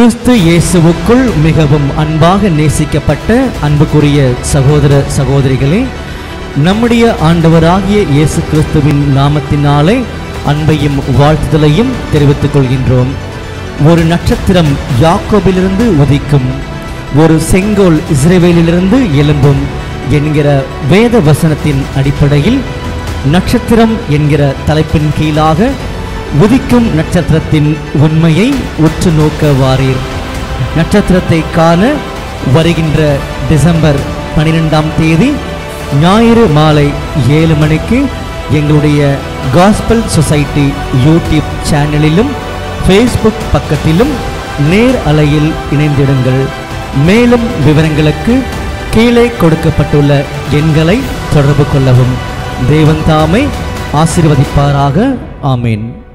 கிறிஸ்து இயேசுவுக்குள் மிகவும் அன்பாக நேசிக்கப்பட்ட அன்புக்குரிய சகோதர சகோதரிகளே நம்முடைய ஆண்டவராகிய இயேசு கிறிஸ்துவின் நாமத்தினாலே அன்பையும் வாழ்த்துதலையும் தெரிவித்துக் கொள்கின்றோம். ஒரு நட்சத்திரம் யாக்கோபிலிருந்து உதிக்கும் ஒரு செங்கோல் இஸ்ரேவேலிலிருந்து எழும்பும் என்கிற வேத வசனத்தின் அடிப்படையில் நட்சத்திரம் என்கிற தலைப்பின் கீழாக உதிக்கும் நட்சத்திரத்தின் உண்மையை உற்று நோக்க வாரீர். நட்சத்திரத்தை காண வருகின்ற டிசம்பர் பன்னிரெண்டாம் தேதி ஞாயிறு மாலை ஏழு மணிக்கு எங்களுடைய காஸ்பல் சொசைட்டி யூடியூப் சேனலிலும் ஃபேஸ்புக் பக்கத்திலும் நேர் அலையில் இணைந்திடுங்கள். மேலும் விவரங்களுக்கு கீழே கொடுக்கப்பட்டுள்ள எண்களை தொடர்பு கொள்ளவும். தேவன் தாமே ஆசீர்வதிப்பாராக. ஆமேன்.